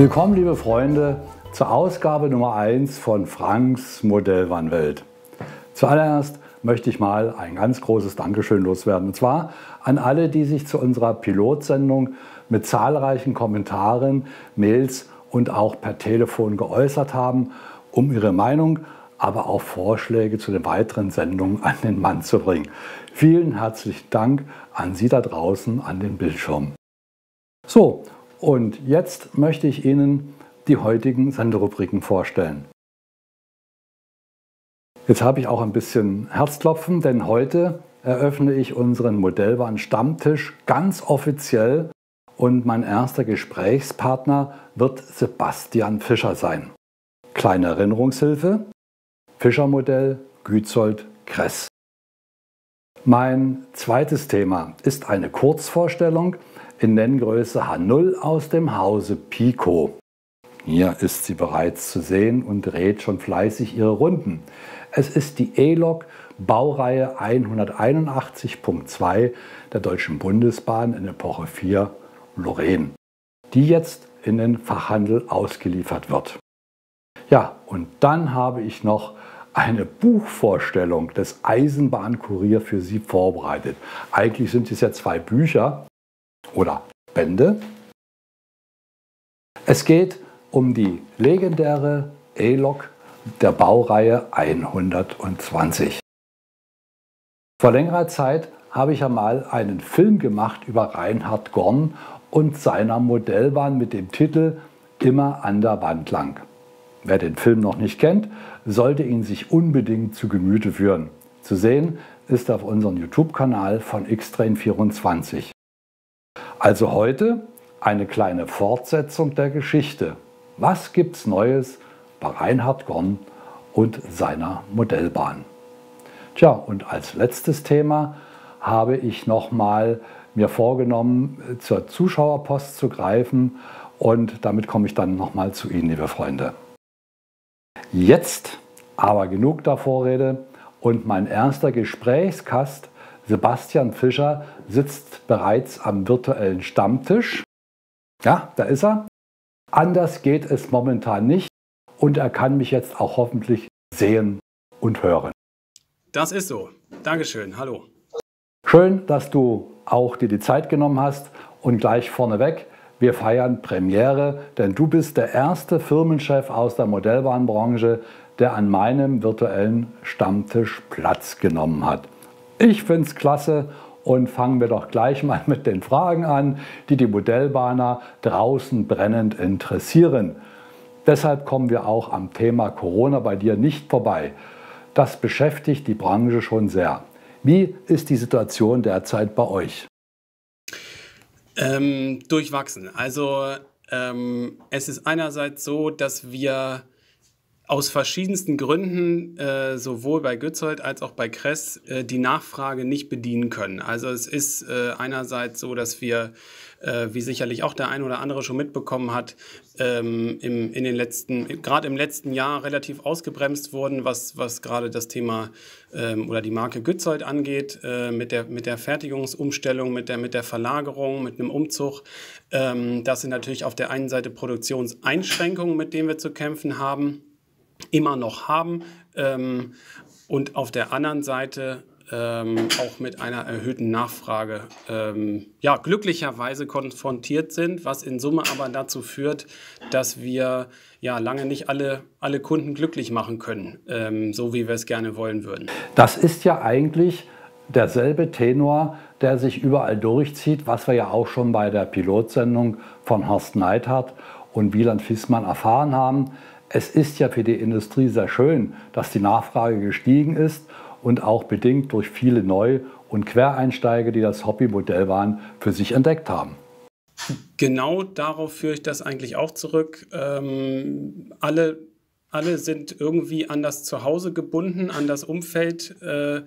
Willkommen, liebe Freunde, zur Ausgabe Nummer 1 von Franks Modellbahnwelt. Zuallererst möchte ich mal ein ganz großes Dankeschön loswerden. Und zwar an alle, die sich zu unserer Pilotsendung mit zahlreichen Kommentaren, Mails und auch per Telefon geäußert haben, um ihre Meinung, aber auch Vorschläge zu den weiteren Sendungen an den Mann zu bringen. Vielen herzlichen Dank an Sie da draußen an den Bildschirmen. So, und jetzt möchte ich Ihnen die heutigen Senderubriken vorstellen. Jetzt habe ich auch ein bisschen Herzklopfen, denn heute eröffne ich unseren Modellbahn Stammtisch ganz offiziell und mein erster Gesprächspartner wird Sebastian Fischer sein. Kleine Erinnerungshilfe, Fischermodell Gützold Kress. Mein zweites Thema ist eine Kurzvorstellung in Nenngröße H0 aus dem Hause Pico. Hier ist sie bereits zu sehen und dreht schon fleißig ihre Runden. Es ist die E-Lok Baureihe 181.2 der Deutschen Bundesbahn in Epoche 4 Lorraine, die jetzt in den Fachhandel ausgeliefert wird. Ja, und dann habe ich noch eine Buchvorstellung des Eisenbahnkurier für Sie vorbereitet. Eigentlich sind es ja zwei Bücher oder Bände. Es geht um die legendäre E-Lok der Baureihe 120. Vor längerer Zeit habe ich einmal einen Film gemacht über Reinhard Gorn und seiner Modellbahn mit dem Titel Immer an der Wand lang. Wer den Film noch nicht kennt, sollte ihn sich unbedingt zu Gemüte führen. Zu sehen ist auf unserem YouTube-Kanal von Xtrain24. Also heute eine kleine Fortsetzung der Geschichte. Was gibt's Neues bei Reinhard Gorn und seiner Modellbahn? Tja, und als letztes Thema habe ich nochmal mir vorgenommen, zur Zuschauerpost zu greifen und damit komme ich dann nochmal zu Ihnen, liebe Freunde. Jetzt aber genug der Vorrede und mein erster Gesprächskast, Sebastian Fischer, sitzt bereits am virtuellen Stammtisch. Ja, da ist er. Anders geht es momentan nicht und er kann mich jetzt auch hoffentlich sehen und hören. Das ist so. Dankeschön. Hallo. Schön, dass du auch dir die Zeit genommen hast und gleich vorneweg wir feiern Premiere, denn du bist der erste Firmenchef aus der Modellbahnbranche, der an meinem virtuellen Stammtisch Platz genommen hat. Ich finde es klasse und fangen wir doch gleich mal mit den Fragen an, die die Modellbahner draußen brennend interessieren. Deshalb kommen wir auch am Thema Corona bei dir nicht vorbei. Das beschäftigt die Branche schon sehr. Wie ist die Situation derzeit bei euch? Ähm, durchwachsen. Also ähm, es ist einerseits so, dass wir aus verschiedensten Gründen äh, sowohl bei Gützold als auch bei Kress äh, die Nachfrage nicht bedienen können. Also es ist äh, einerseits so, dass wir, äh, wie sicherlich auch der ein oder andere schon mitbekommen hat, ähm, im, in den letzten, gerade im letzten Jahr relativ ausgebremst wurden, was, was gerade das Thema ähm, oder die Marke Gützold angeht, äh, mit, der, mit der Fertigungsumstellung, mit der, mit der Verlagerung, mit einem Umzug. Ähm, das sind natürlich auf der einen Seite Produktionseinschränkungen, mit denen wir zu kämpfen haben immer noch haben ähm, und auf der anderen Seite ähm, auch mit einer erhöhten Nachfrage ähm, ja, glücklicherweise konfrontiert sind, was in Summe aber dazu führt, dass wir ja lange nicht alle, alle Kunden glücklich machen können, ähm, so wie wir es gerne wollen würden. Das ist ja eigentlich derselbe Tenor, der sich überall durchzieht, was wir ja auch schon bei der Pilotsendung von Horst Neidhardt und Wieland Fissmann erfahren haben es ist ja für die Industrie sehr schön, dass die Nachfrage gestiegen ist und auch bedingt durch viele Neu- und Quereinsteiger, die das Hobbymodellbahn für sich entdeckt haben. Genau darauf führe ich das eigentlich auch zurück. Ähm, alle, alle sind irgendwie an das Zuhause gebunden, an das Umfeld äh,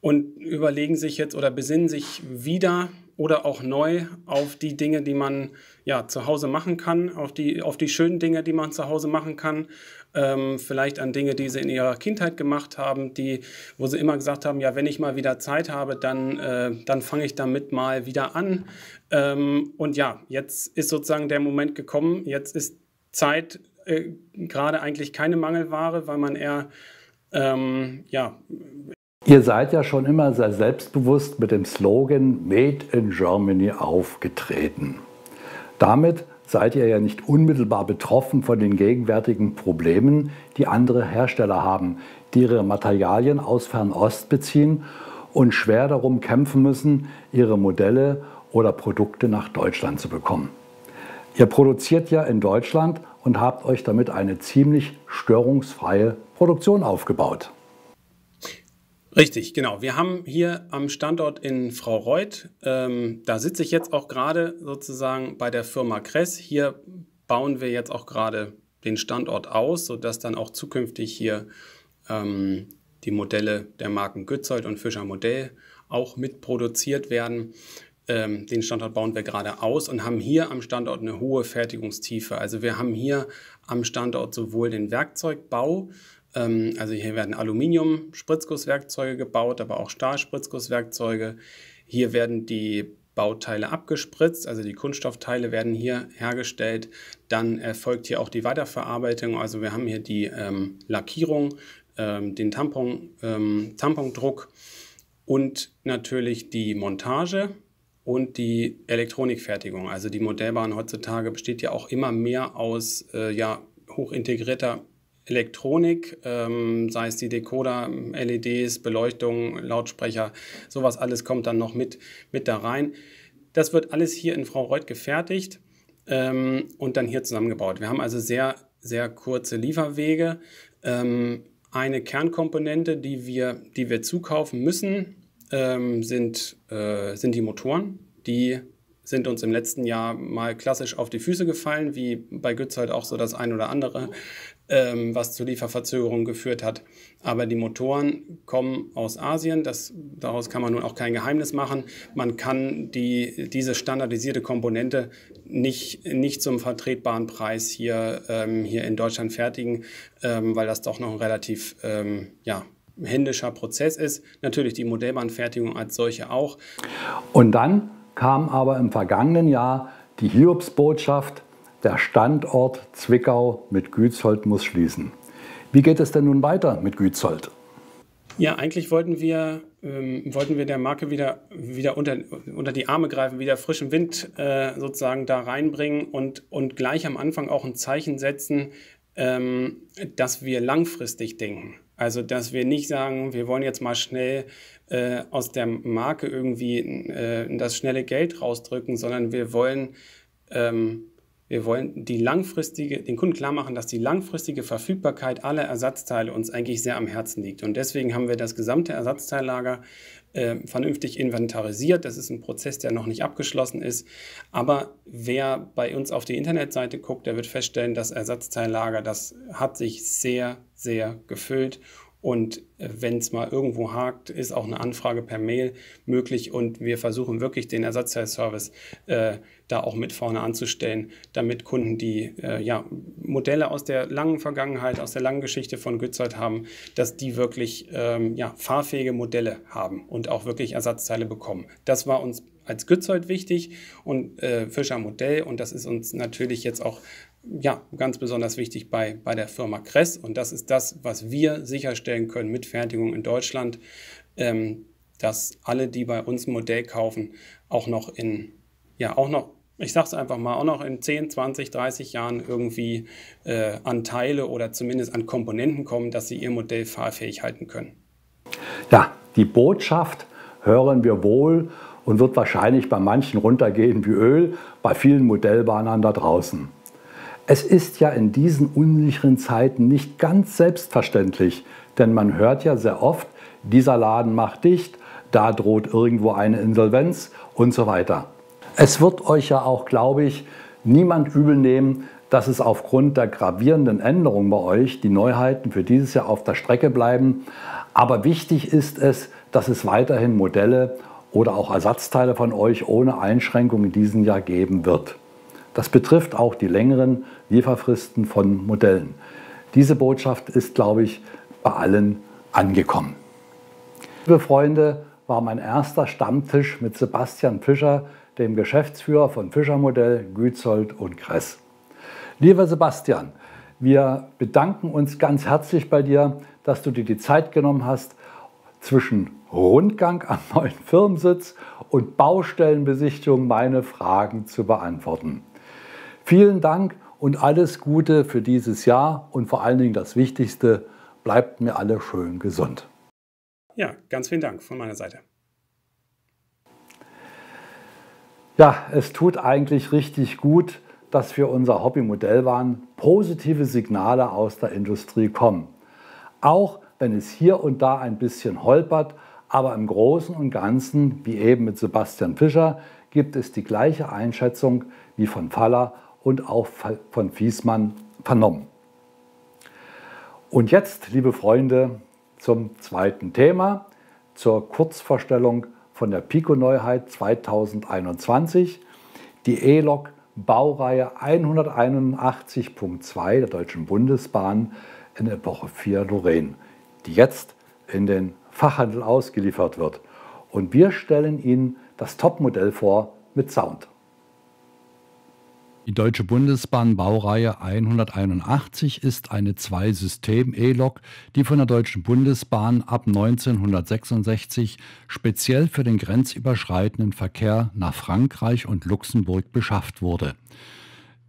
und überlegen sich jetzt oder besinnen sich wieder oder auch neu auf die Dinge, die man ja, zu Hause machen kann, auf die, auf die schönen Dinge, die man zu Hause machen kann. Ähm, vielleicht an Dinge, die sie in ihrer Kindheit gemacht haben, die, wo sie immer gesagt haben, ja, wenn ich mal wieder Zeit habe, dann, äh, dann fange ich damit mal wieder an. Ähm, und ja, jetzt ist sozusagen der Moment gekommen, jetzt ist Zeit äh, gerade eigentlich keine Mangelware, weil man eher ähm, ja. Ihr seid ja schon immer sehr selbstbewusst mit dem Slogan Made in Germany aufgetreten. Damit seid ihr ja nicht unmittelbar betroffen von den gegenwärtigen Problemen, die andere Hersteller haben, die ihre Materialien aus Fernost beziehen und schwer darum kämpfen müssen, ihre Modelle oder Produkte nach Deutschland zu bekommen. Ihr produziert ja in Deutschland und habt euch damit eine ziemlich störungsfreie Produktion aufgebaut. Richtig, genau. Wir haben hier am Standort in Frau Reuth, ähm, da sitze ich jetzt auch gerade sozusagen bei der Firma Kress. Hier bauen wir jetzt auch gerade den Standort aus, sodass dann auch zukünftig hier ähm, die Modelle der Marken Gützold und Fischer Modell auch mitproduziert werden. Ähm, den Standort bauen wir gerade aus und haben hier am Standort eine hohe Fertigungstiefe. Also wir haben hier am Standort sowohl den Werkzeugbau, also hier werden Aluminium-Spritzgusswerkzeuge gebaut, aber auch Stahl-Spritzgusswerkzeuge. Hier werden die Bauteile abgespritzt, also die Kunststoffteile werden hier hergestellt. Dann erfolgt hier auch die Weiterverarbeitung. Also wir haben hier die ähm, Lackierung, ähm, den Tampon, ähm, Tampondruck und natürlich die Montage und die Elektronikfertigung. Also die Modellbahn heutzutage besteht ja auch immer mehr aus äh, ja, hochintegrierter Elektronik, ähm, sei es die Decoder, LEDs, Beleuchtung, Lautsprecher, sowas alles kommt dann noch mit, mit da rein. Das wird alles hier in Frau Reuth gefertigt ähm, und dann hier zusammengebaut. Wir haben also sehr, sehr kurze Lieferwege. Ähm, eine Kernkomponente, die wir, die wir zukaufen müssen, ähm, sind, äh, sind die Motoren. Die sind uns im letzten Jahr mal klassisch auf die Füße gefallen, wie bei Götz halt auch so das ein oder andere, was zu Lieferverzögerungen geführt hat. Aber die Motoren kommen aus Asien, das, daraus kann man nun auch kein Geheimnis machen. Man kann die, diese standardisierte Komponente nicht, nicht zum vertretbaren Preis hier, ähm, hier in Deutschland fertigen, ähm, weil das doch noch ein relativ ähm, ja, händischer Prozess ist. Natürlich die Modellbahnfertigung als solche auch. Und dann kam aber im vergangenen Jahr die Hiobsbotschaft, der Standort Zwickau mit Gützold muss schließen. Wie geht es denn nun weiter mit Gützold? Ja, eigentlich wollten wir, ähm, wollten wir der Marke wieder, wieder unter, unter die Arme greifen, wieder frischen Wind äh, sozusagen da reinbringen und, und gleich am Anfang auch ein Zeichen setzen, ähm, dass wir langfristig denken. Also, dass wir nicht sagen, wir wollen jetzt mal schnell äh, aus der Marke irgendwie äh, das schnelle Geld rausdrücken, sondern wir wollen, ähm, wir wollen die langfristige, den Kunden klar machen, dass die langfristige Verfügbarkeit aller Ersatzteile uns eigentlich sehr am Herzen liegt. Und deswegen haben wir das gesamte Ersatzteillager äh, vernünftig inventarisiert. Das ist ein Prozess, der noch nicht abgeschlossen ist. Aber wer bei uns auf die Internetseite guckt, der wird feststellen, das Ersatzteillager, das hat sich sehr, sehr gefüllt und äh, wenn es mal irgendwo hakt, ist auch eine Anfrage per Mail möglich. Und wir versuchen wirklich den Ersatzteilservice äh, da auch mit vorne anzustellen, damit Kunden, die äh, ja, Modelle aus der langen Vergangenheit, aus der langen Geschichte von Gützold haben, dass die wirklich ähm, ja, fahrfähige Modelle haben und auch wirklich Ersatzteile bekommen. Das war uns als Gützold wichtig und äh, Fischer Modell. Und das ist uns natürlich jetzt auch ja, ganz besonders wichtig bei, bei der Firma Kress. Und das ist das, was wir sicherstellen können mit Fertigung in Deutschland, ähm, dass alle, die bei uns ein Modell kaufen, auch noch in, ja, auch noch, ich sage es einfach mal, auch noch in 10, 20, 30 Jahren irgendwie äh, an Teile oder zumindest an Komponenten kommen, dass sie ihr Modell fahrfähig halten können. Ja, die Botschaft hören wir wohl und wird wahrscheinlich bei manchen runtergehen wie Öl, bei vielen Modellbahnern da draußen. Es ist ja in diesen unsicheren Zeiten nicht ganz selbstverständlich, denn man hört ja sehr oft, dieser Laden macht dicht, da droht irgendwo eine Insolvenz und so weiter. Es wird euch ja auch, glaube ich, niemand übel nehmen, dass es aufgrund der gravierenden Änderungen bei euch die Neuheiten für dieses Jahr auf der Strecke bleiben. Aber wichtig ist es, dass es weiterhin Modelle oder auch Ersatzteile von euch ohne Einschränkung in diesem Jahr geben wird. Das betrifft auch die längeren Lieferfristen von Modellen. Diese Botschaft ist, glaube ich, bei allen angekommen. Liebe Freunde, war mein erster Stammtisch mit Sebastian Fischer, dem Geschäftsführer von Fischer Modell, Gützold und Kress. Lieber Sebastian, wir bedanken uns ganz herzlich bei dir, dass du dir die Zeit genommen hast, zwischen Rundgang am neuen Firmensitz und Baustellenbesichtigung meine Fragen zu beantworten. Vielen Dank und alles Gute für dieses Jahr und vor allen Dingen das Wichtigste, bleibt mir alle schön gesund. Ja, ganz vielen Dank von meiner Seite. Ja, es tut eigentlich richtig gut, dass für unser Hobbymodellwahn positive Signale aus der Industrie kommen. Auch wenn es hier und da ein bisschen holpert, aber im Großen und Ganzen, wie eben mit Sebastian Fischer, gibt es die gleiche Einschätzung wie von Faller und auch von Fiesmann vernommen. Und jetzt, liebe Freunde, zum zweiten Thema, zur Kurzvorstellung von der Pico-Neuheit 2021, die E-Lok Baureihe 181.2 der Deutschen Bundesbahn in Epoche 4 Lorraine, die jetzt in den Fachhandel ausgeliefert wird. Und wir stellen Ihnen das Topmodell vor mit Sound. Die Deutsche Bundesbahn Baureihe 181 ist eine Zwei-System-E-Lok, die von der Deutschen Bundesbahn ab 1966 speziell für den grenzüberschreitenden Verkehr nach Frankreich und Luxemburg beschafft wurde.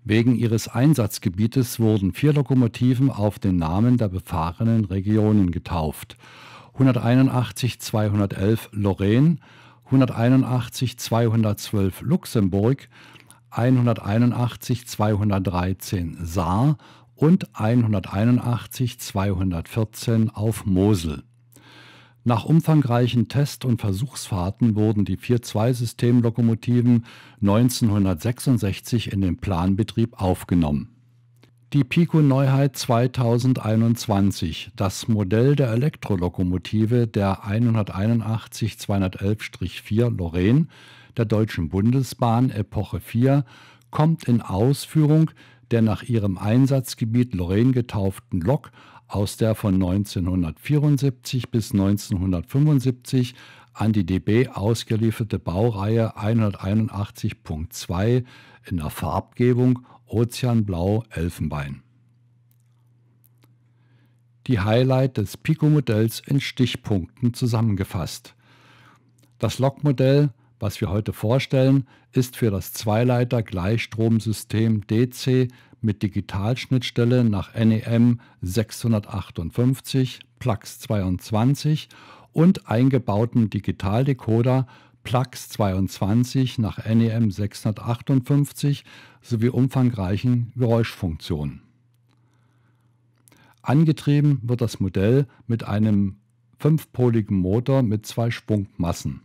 Wegen ihres Einsatzgebietes wurden vier Lokomotiven auf den Namen der befahrenen Regionen getauft. 181 211 Lorraine, 181 212 Luxemburg, 181 213 Saar und 181 214 auf Mosel. Nach umfangreichen Test- und Versuchsfahrten wurden die vier Zweisystemlokomotiven 1966 in den Planbetrieb aufgenommen. Die Pico Neuheit 2021, das Modell der Elektrolokomotive der 181 211-4 Lorraine, der Deutschen Bundesbahn Epoche 4 kommt in Ausführung der nach ihrem Einsatzgebiet Lorraine getauften Lok aus der von 1974 bis 1975 an die DB ausgelieferte Baureihe 181.2 in der Farbgebung Ozeanblau Elfenbein. Die Highlight des Pico-Modells in Stichpunkten zusammengefasst. Das Lokmodell was wir heute vorstellen, ist für das Zweileiter-Gleichstromsystem DC mit Digitalschnittstelle nach NEM 658 Plux 22 und eingebautem Digitaldecoder Plux 22 nach NEM 658 sowie umfangreichen Geräuschfunktionen. Angetrieben wird das Modell mit einem fünfpoligen Motor mit zwei Sprungmassen.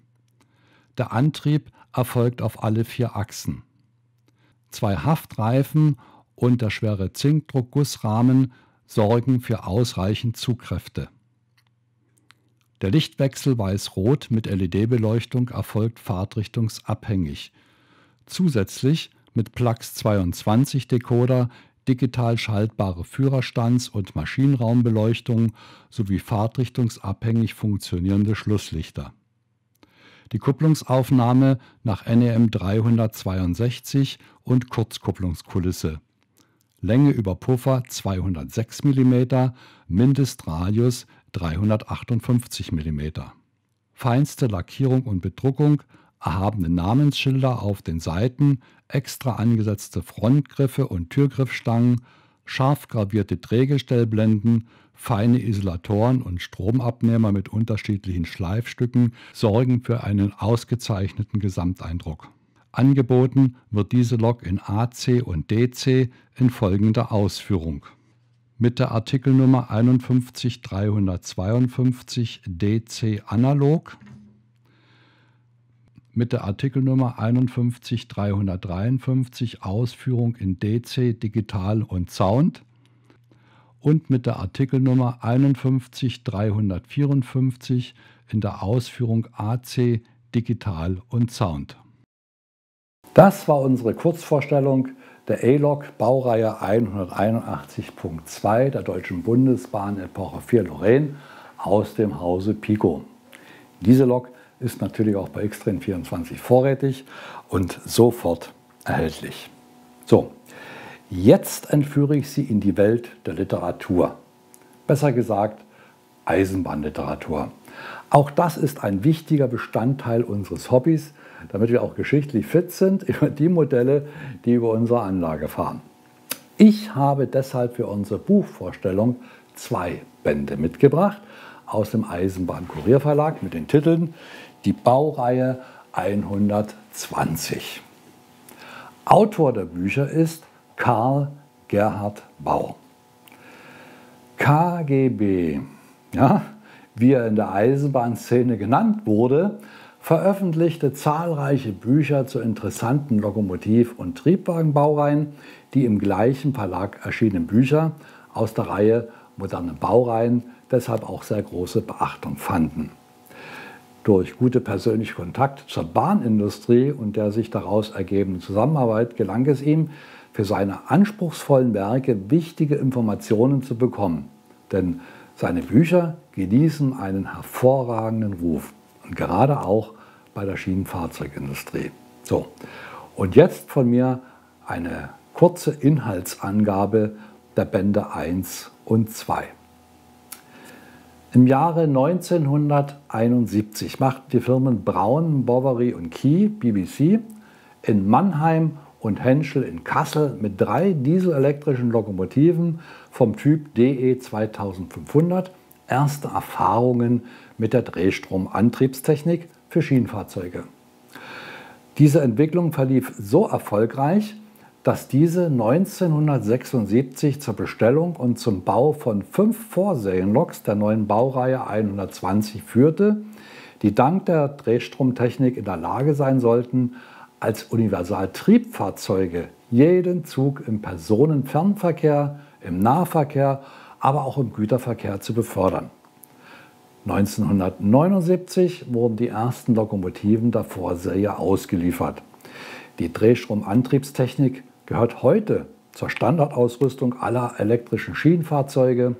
Der Antrieb erfolgt auf alle vier Achsen. Zwei Haftreifen und der schwere Zinkdruckgussrahmen sorgen für ausreichend Zugkräfte. Der Lichtwechsel weiß-rot mit LED-Beleuchtung erfolgt fahrtrichtungsabhängig. Zusätzlich mit Plux 22 Decoder digital schaltbare Führerstands- und Maschinenraumbeleuchtung sowie fahrtrichtungsabhängig funktionierende Schlusslichter die Kupplungsaufnahme nach NEM 362 und Kurzkupplungskulisse. Länge über Puffer 206 mm, Mindestradius 358 mm. Feinste Lackierung und Bedruckung, erhabene Namensschilder auf den Seiten, extra angesetzte Frontgriffe und Türgriffstangen, scharf gravierte Drehgestellblenden, feine Isolatoren und Stromabnehmer mit unterschiedlichen Schleifstücken sorgen für einen ausgezeichneten Gesamteindruck. Angeboten wird diese Lok in AC und DC in folgender Ausführung. Mit der Artikelnummer 51352 DC analog, mit der Artikelnummer 51353 Ausführung in DC digital und Sound und mit der Artikelnummer 51354 in der Ausführung AC Digital und Sound. Das war unsere Kurzvorstellung der A-Lok Baureihe 181.2 der Deutschen Bundesbahn Epoche 4 Lorraine aus dem Hause Pico. Diese Lok ist natürlich auch bei Xtrain 24 vorrätig und sofort erhältlich. So, Jetzt entführe ich Sie in die Welt der Literatur. Besser gesagt, Eisenbahnliteratur. Auch das ist ein wichtiger Bestandteil unseres Hobbys, damit wir auch geschichtlich fit sind über die Modelle, die über unsere Anlage fahren. Ich habe deshalb für unsere Buchvorstellung zwei Bände mitgebracht aus dem Eisenbahn-Kurierverlag mit den Titeln Die Baureihe 120. Autor der Bücher ist Karl Gerhard Bau. KGB, ja, wie er in der Eisenbahnszene genannt wurde, veröffentlichte zahlreiche Bücher zu interessanten Lokomotiv- und Triebwagenbaureihen. Die im gleichen Verlag erschienenen Bücher aus der Reihe Moderne Baureihen deshalb auch sehr große Beachtung fanden. Durch gute persönliche Kontakt zur Bahnindustrie und der sich daraus ergebenden Zusammenarbeit gelang es ihm, für seine anspruchsvollen Werke wichtige Informationen zu bekommen. Denn seine Bücher genießen einen hervorragenden Ruf und gerade auch bei der Schienenfahrzeugindustrie. So, und jetzt von mir eine kurze Inhaltsangabe der Bände 1 und 2. Im Jahre 1971 machten die Firmen Braun, Bovary und Key, BBC, in Mannheim und Henschel in Kassel mit drei dieselelektrischen Lokomotiven vom Typ DE 2500 erste Erfahrungen mit der Drehstromantriebstechnik für Schienenfahrzeuge. Diese Entwicklung verlief so erfolgreich, dass diese 1976 zur Bestellung und zum Bau von fünf Vorserienloks der neuen Baureihe 120 führte, die dank der Drehstromtechnik in der Lage sein sollten, als Universaltriebfahrzeuge jeden Zug im Personenfernverkehr, im Nahverkehr, aber auch im Güterverkehr zu befördern. 1979 wurden die ersten Lokomotiven der Vorserie ausgeliefert. Die Drehstromantriebstechnik gehört heute zur Standardausrüstung aller elektrischen Schienenfahrzeuge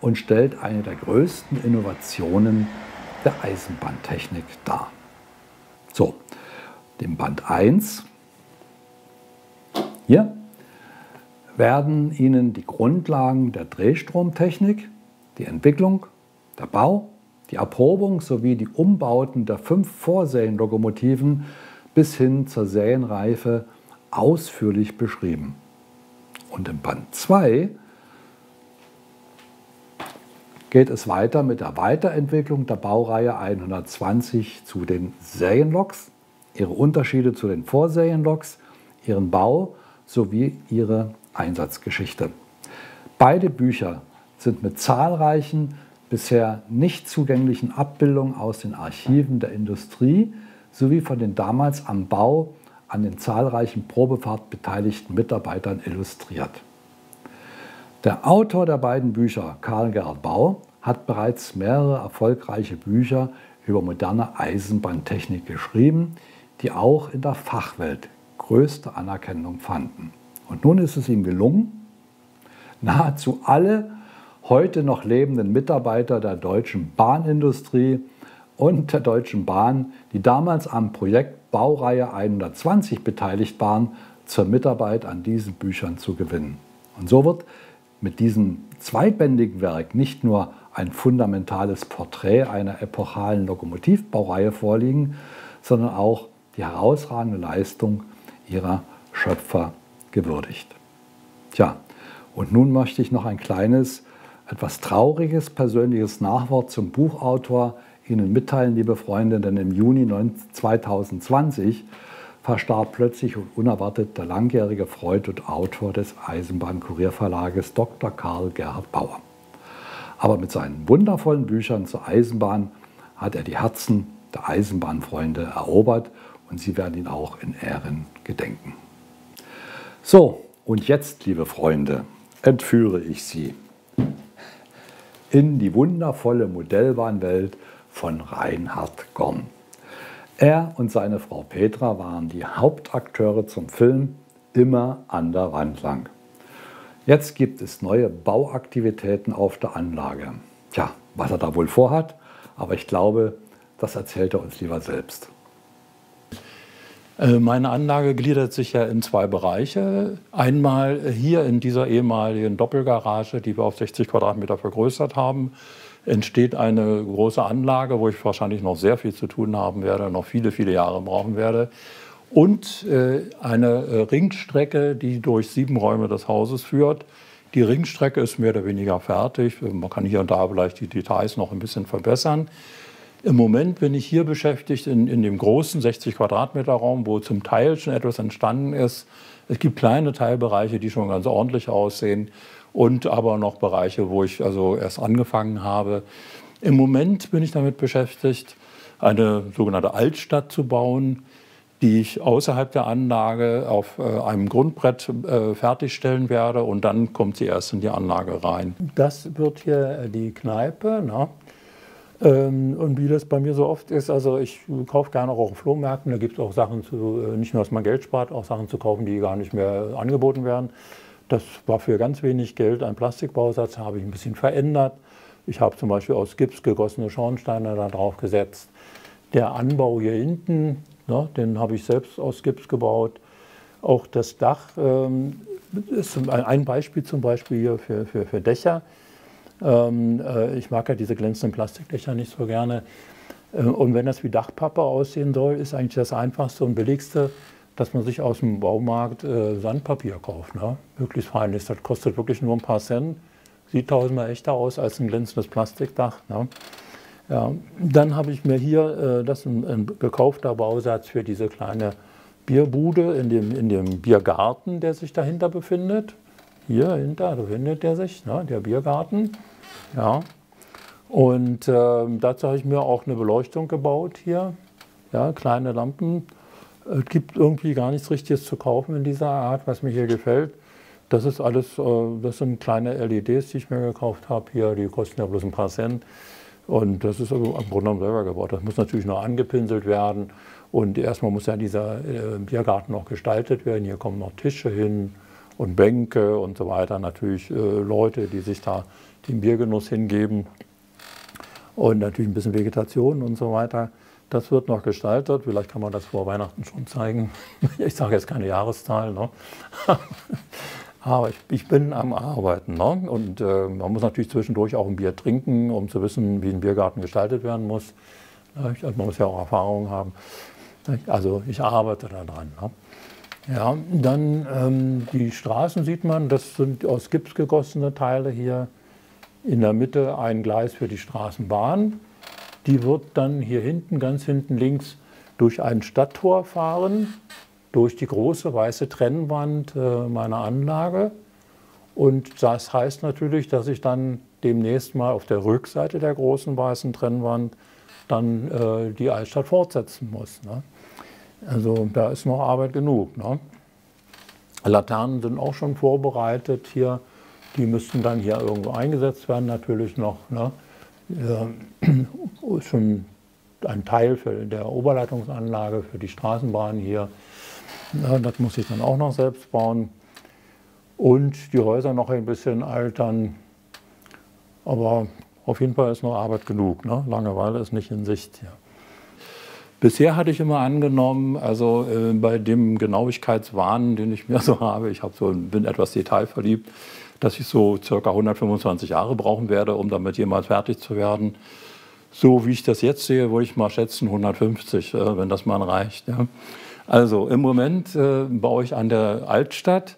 und stellt eine der größten Innovationen der Eisenbahntechnik dar. So, dem Band 1. Hier werden Ihnen die Grundlagen der Drehstromtechnik, die Entwicklung, der Bau, die Erprobung sowie die Umbauten der fünf Vorserienlokomotiven bis hin zur Serienreife ausführlich beschrieben. Und im Band 2 geht es weiter mit der Weiterentwicklung der Baureihe 120 zu den Serienloks ihre Unterschiede zu den Vorserienloks, ihren Bau sowie ihre Einsatzgeschichte. Beide Bücher sind mit zahlreichen, bisher nicht zugänglichen Abbildungen aus den Archiven der Industrie sowie von den damals am Bau an den zahlreichen Probefahrt beteiligten Mitarbeitern illustriert. Der Autor der beiden Bücher, Karl Gerhard Bau, hat bereits mehrere erfolgreiche Bücher über moderne Eisenbahntechnik geschrieben, die auch in der Fachwelt größte Anerkennung fanden. Und nun ist es ihm gelungen, nahezu alle heute noch lebenden Mitarbeiter der deutschen Bahnindustrie und der Deutschen Bahn, die damals am Projekt Baureihe 120 beteiligt waren, zur Mitarbeit an diesen Büchern zu gewinnen. Und so wird mit diesem zweibändigen Werk nicht nur ein fundamentales Porträt einer epochalen Lokomotivbaureihe vorliegen, sondern auch die herausragende Leistung ihrer Schöpfer gewürdigt. Tja, und nun möchte ich noch ein kleines, etwas trauriges persönliches Nachwort zum Buchautor Ihnen mitteilen, liebe Freunde, denn im Juni 2020 verstarb plötzlich und unerwartet der langjährige Freund und Autor des Eisenbahnkurierverlages Dr. Karl Gerhard Bauer. Aber mit seinen wundervollen Büchern zur Eisenbahn hat er die Herzen der Eisenbahnfreunde erobert und Sie werden ihn auch in Ehren gedenken. So, und jetzt, liebe Freunde, entführe ich Sie in die wundervolle Modellbahnwelt von Reinhard Gorn. Er und seine Frau Petra waren die Hauptakteure zum Film Immer an der Wand lang. Jetzt gibt es neue Bauaktivitäten auf der Anlage. Tja, was er da wohl vorhat, aber ich glaube, das erzählt er uns lieber selbst. Äh, meine Anlage gliedert sich ja in zwei Bereiche. Einmal hier in dieser ehemaligen Doppelgarage, die wir auf 60 Quadratmeter vergrößert haben, entsteht eine große Anlage, wo ich wahrscheinlich noch sehr viel zu tun haben werde, noch viele, viele Jahre brauchen werde. Und äh, eine Ringstrecke, die durch sieben Räume des Hauses führt. Die Ringstrecke ist mehr oder weniger fertig. Man kann hier und da vielleicht die Details noch ein bisschen verbessern. Im Moment bin ich hier beschäftigt in, in dem großen 60 Quadratmeter Raum, wo zum Teil schon etwas entstanden ist. Es gibt kleine Teilbereiche, die schon ganz ordentlich aussehen und aber noch Bereiche, wo ich also erst angefangen habe. Im Moment bin ich damit beschäftigt, eine sogenannte Altstadt zu bauen, die ich außerhalb der Anlage auf äh, einem Grundbrett äh, fertigstellen werde und dann kommt sie erst in die Anlage rein. Das wird hier die Kneipe. Ne? Ähm, und wie das bei mir so oft ist, also ich kaufe gerne auch auf Flohmärkten, da gibt es auch Sachen zu, äh, nicht nur, dass man Geld spart, auch Sachen zu kaufen, die gar nicht mehr angeboten werden. Das war für ganz wenig Geld ein Plastikbausatz, habe ich ein bisschen verändert. Ich habe zum Beispiel aus Gips gegossene Schornsteine da drauf gesetzt. Der Anbau hier hinten, ne, den habe ich selbst aus Gips gebaut. Auch das Dach ähm, ist ein Beispiel zum Beispiel hier für, für, für Dächer. Ähm, äh, ich mag ja diese glänzenden Plastikdächer nicht so gerne. Äh, und wenn das wie Dachpappe aussehen soll, ist eigentlich das Einfachste und Billigste, dass man sich aus dem Baumarkt äh, Sandpapier kauft. Ne? Möglichst feines. Das kostet wirklich nur ein paar Cent. Sieht tausendmal echter aus als ein glänzendes Plastikdach. Ne? Ja, dann habe ich mir hier, äh, das ist ein, ein, gekaufter Bausatz für diese kleine Bierbude in dem, in dem Biergarten, der sich dahinter befindet. Hier hinter befindet der sich, ne, der Biergarten. Ja. Und äh, dazu habe ich mir auch eine Beleuchtung gebaut hier. Ja, kleine Lampen. Es gibt irgendwie gar nichts Richtiges zu kaufen in dieser Art, was mir hier gefällt. Das ist alles, äh, das sind kleine LEDs, die ich mir gekauft habe hier. Die kosten ja bloß ein paar Cent. Und das ist also am Grunde genommen selber gebaut. Das muss natürlich noch angepinselt werden. Und erstmal muss ja dieser äh, Biergarten noch gestaltet werden. Hier kommen noch Tische hin und Bänke und so weiter. Natürlich äh, Leute, die sich da dem Biergenuss hingeben und natürlich ein bisschen Vegetation und so weiter. Das wird noch gestaltet. Vielleicht kann man das vor Weihnachten schon zeigen. Ich sage jetzt keine Jahreszahl. Ne? Aber ich, ich, bin am Arbeiten. Ne? Und äh, man muss natürlich zwischendurch auch ein Bier trinken, um zu wissen, wie ein Biergarten gestaltet werden muss. Also man muss ja auch Erfahrung haben. Also ich arbeite daran. Ne? Ja, dann ähm, die Straßen sieht man, das sind aus Gips gegossene Teile hier. In der Mitte ein Gleis für die Straßenbahn. Die wird dann hier hinten, ganz hinten links, durch ein Stadttor fahren, durch die große weiße Trennwand äh, meiner Anlage. Und das heißt natürlich, dass ich dann demnächst mal auf der Rückseite der großen weißen Trennwand dann äh, die Altstadt fortsetzen muss. Ne? Also da ist noch Arbeit genug. Ne? Laternen sind auch schon vorbereitet hier. Die müssten dann hier irgendwo eingesetzt werden, natürlich noch. Ne? Äh, schon ein Teil für der Oberleitungsanlage für die Straßenbahn hier. Ja, das muss ich dann auch noch selbst bauen. Und die Häuser noch ein bisschen altern. Aber auf jeden Fall ist noch Arbeit genug. Ne? Langeweile ist nicht in Sicht hier. Bisher hatte ich immer angenommen, also äh, bei dem Genauigkeitswahn, den ich mir so habe, ich hab so, bin etwas detailverliebt, dass ich so circa 125 Jahre brauchen werde, um damit jemals fertig zu werden. So wie ich das jetzt sehe, würde ich mal schätzen 150, äh, wenn das mal reicht. Also im Moment äh, baue ich an der Altstadt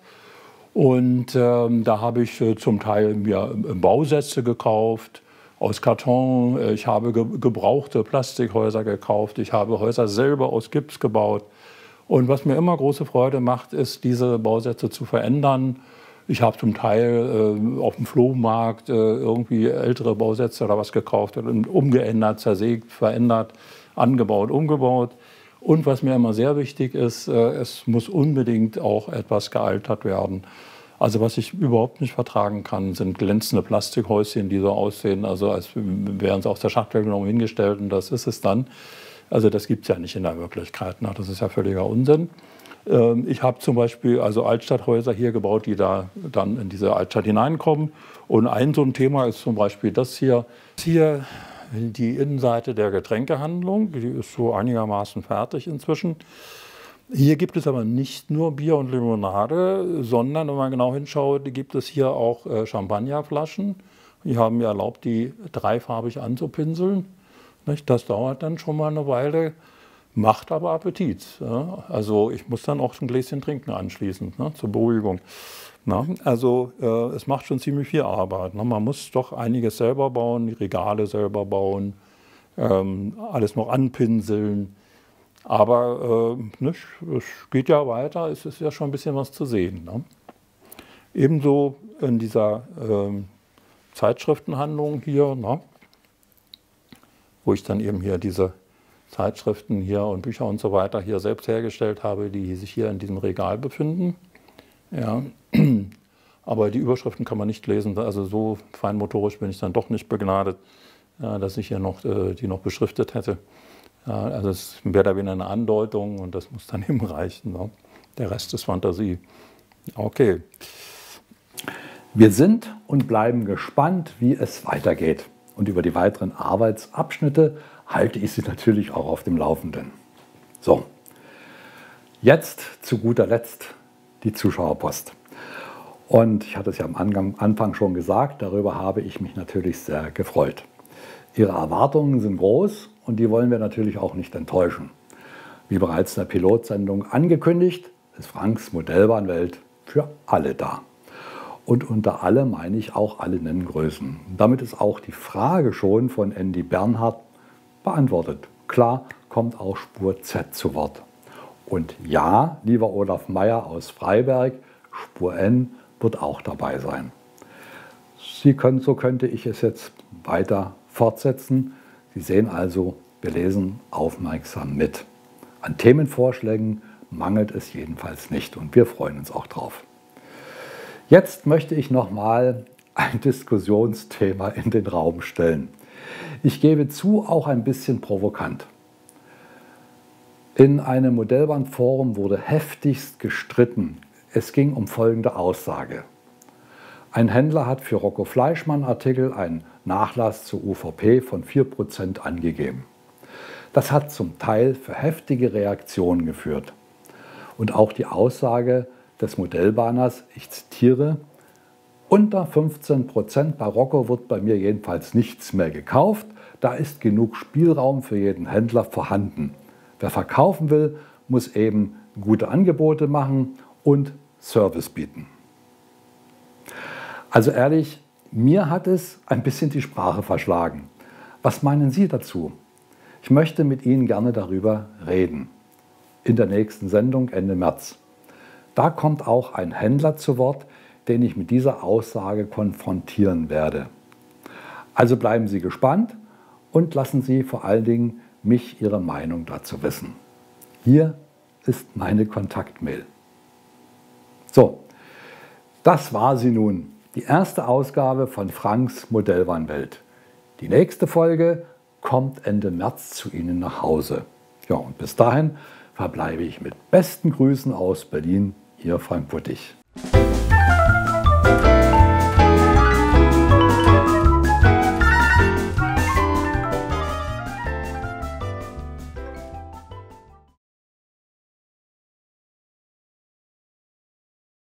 und ähm, da habe ich äh, zum Teil mir Bausätze gekauft aus Karton, ich habe gebrauchte Plastikhäuser gekauft, ich habe Häuser selber aus Gips gebaut. Und was mir immer große Freude macht, ist, diese Bausätze zu verändern. Ich habe zum Teil äh, auf dem Flohmarkt äh, irgendwie ältere Bausätze oder was gekauft und umgeändert, zersägt, verändert, angebaut, umgebaut. Und was mir immer sehr wichtig ist, äh, es muss unbedingt auch etwas gealtert werden. Also was ich überhaupt nicht vertragen kann, sind glänzende Plastikhäuschen, die so aussehen, also als wären sie aus der Schachtel genommen hingestellt und das ist es dann. Also das gibt es ja nicht in der Wirklichkeit. Ne? Das ist ja völliger Unsinn. Ähm, ich habe zum Beispiel also Altstadthäuser hier gebaut, die da dann in diese Altstadt hineinkommen. Und ein so ein Thema ist zum Beispiel das hier. Hier die Innenseite der Getränkehandlung, die ist so einigermaßen fertig inzwischen. Hier gibt es aber nicht nur Bier und Limonade, sondern, wenn man genau hinschaut, gibt es hier auch äh, Champagnerflaschen. Die haben mir erlaubt, die dreifarbig anzupinseln. Das dauert dann schon mal eine Weile, macht aber Appetit. Also ich muss dann auch ein Gläschen trinken anschließend ne, zur Beruhigung. Also äh, es macht schon ziemlich viel Arbeit. Man muss doch einiges selber bauen, die Regale selber bauen, ähm, alles noch anpinseln. Aber äh, ne, es geht ja weiter, es ist ja schon ein bisschen was zu sehen. Ne? Ebenso in dieser ähm, Zeitschriftenhandlung hier, ne? wo ich dann eben hier diese Zeitschriften hier und Bücher und so weiter hier selbst hergestellt habe, die sich hier in diesem Regal befinden. Ja. Aber die Überschriften kann man nicht lesen, also so feinmotorisch bin ich dann doch nicht begnadet, dass ich hier noch äh, die noch beschriftet hätte. Also es mehr oder weniger eine Andeutung und das muss dann eben reichen. Ne? Der Rest ist Fantasie. Okay. Wir sind und bleiben gespannt, wie es weitergeht. Und über die weiteren Arbeitsabschnitte halte ich Sie natürlich auch auf dem Laufenden. So, jetzt zu guter Letzt die Zuschauerpost. Und ich hatte es ja am Anfang schon gesagt, darüber habe ich mich natürlich sehr gefreut. Ihre Erwartungen sind groß und die wollen wir natürlich auch nicht enttäuschen. Wie bereits in der Pilotsendung angekündigt, ist Franks Modellbahnwelt für alle da. Und unter alle meine ich auch alle Nenngrößen. Damit ist auch die Frage schon von Andy Bernhard beantwortet. Klar kommt auch Spur Z zu Wort. Und ja, lieber Olaf Meyer aus Freiberg, Spur N wird auch dabei sein. Sie können, so könnte ich es jetzt weiter fortsetzen. Sie sehen also, wir lesen aufmerksam mit. An Themenvorschlägen mangelt es jedenfalls nicht und wir freuen uns auch drauf. Jetzt möchte ich nochmal ein Diskussionsthema in den Raum stellen. Ich gebe zu, auch ein bisschen provokant. In einem Modellbandforum wurde heftigst gestritten. Es ging um folgende Aussage. Ein Händler hat für Rocco Fleischmann Artikel einen Nachlass zur UVP von 4% angegeben. Das hat zum Teil für heftige Reaktionen geführt. Und auch die Aussage des Modellbahners, ich zitiere, unter 15% bei Rocco wird bei mir jedenfalls nichts mehr gekauft. Da ist genug Spielraum für jeden Händler vorhanden. Wer verkaufen will, muss eben gute Angebote machen und Service bieten. Also ehrlich, mir hat es ein bisschen die Sprache verschlagen. Was meinen Sie dazu? Ich möchte mit Ihnen gerne darüber reden. In der nächsten Sendung Ende März. Da kommt auch ein Händler zu Wort, den ich mit dieser Aussage konfrontieren werde. Also bleiben Sie gespannt und lassen Sie vor allen Dingen mich Ihre Meinung dazu wissen. Hier ist meine Kontaktmail. So, das war sie nun, die erste Ausgabe von Franks Modellbahnwelt. Die nächste Folge kommt Ende März zu Ihnen nach Hause. Ja, und bis dahin verbleibe ich mit besten Grüßen aus Berlin, Ihr Frank Buttig.